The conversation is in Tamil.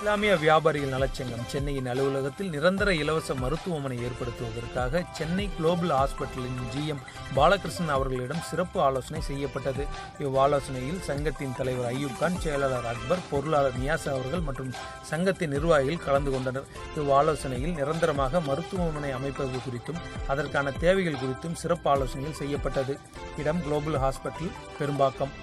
இஸ்லாமிய வியாபாரிகள் நலச்சங்கம் சென்னையின் அலுவலகத்தில் நிரந்தர இலவச மருத்துவமனை ஏற்படுத்துவதற்காக சென்னை குளோபல் ஹாஸ்பிட்டலின் ஜிஎம் பாலகிருஷ்ணன் அவர்களிடம் சிறப்பு ஆலோசனை செய்யப்பட்டது. இவ்வாலோசனையில் சங்கத்தின் தலைவர் ஐயூப் கான் செயலாளர் அக்பர் பொருளாளர் நியாஸ் அவர்கள் மற்றும் சங்கத்தின் நிர்வாகிகள் கலந்து கொண்டனர். இவ்வாலோசனையில் நிரந்தரமாக மருத்துவமனை அமைப்பது குறித்தும் அதற்கான தேவைகள் குறித்தும் சிறப்பு ஆலோசனைகள் செய்யப்பட்டது. இடம் குளோபல் ஹாஸ்பிட்டல் பெரும்பாக்கம்.